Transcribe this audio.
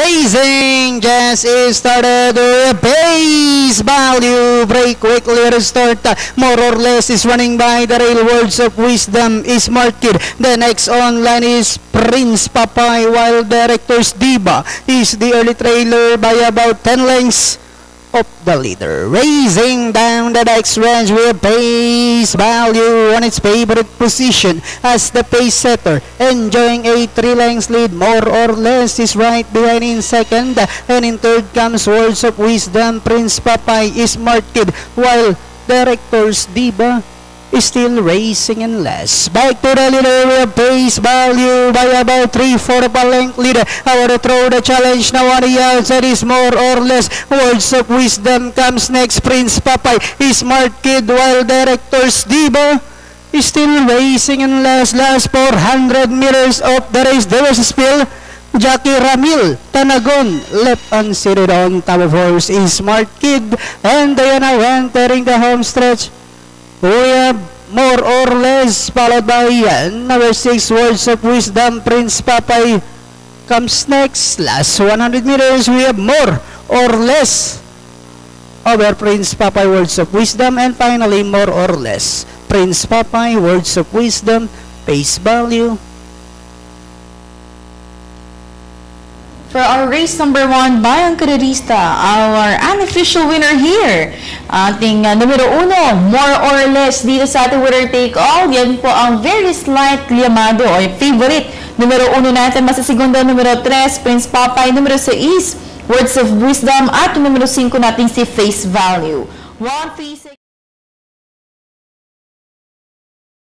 Racing just started with base value. Break quickly restart. More or less is running by the rail. Words of wisdom is marked. The next online is Prince Papay while Director's Diva is the early trailer by about 10 lengths of the leader. Raising down the next range with pace value on its favorite position as the pace setter. Enjoying a three lengths lead more or less is right behind in second. And in third comes Words of Wisdom. Prince Papay is marked while Director's Diva is still racing in less. Back to the leader with pace value by about 3-4 of a length leader. to throw the challenge now on the outside is more or less. Words of wisdom comes next. Prince Papay is smart kid while director's Diva is still racing in last last 400 meters of the race. There was a spill. Jackie Ramil, Tanagon, left unseated on top of horse is Smart Kid, and they are now entering the home stretch. We have more or less followed by number 6 Words of Wisdom Prince Papay comes next. Last 100 meters we have more or less over Prince Papay Words of Wisdom and finally more or less Prince Papay Words of Wisdom Face Value For our race number one, Bayang Karerista, our unofficial winner here. Ating uh, numero uno, more or less dito sa ating winner take all. Yan po ang very slight llamado o favorite. Numero uno natin, masasegunda numero 3, Prince Papay. Numero 6, Words of Wisdom. At numero 5 natin si Face Value. One face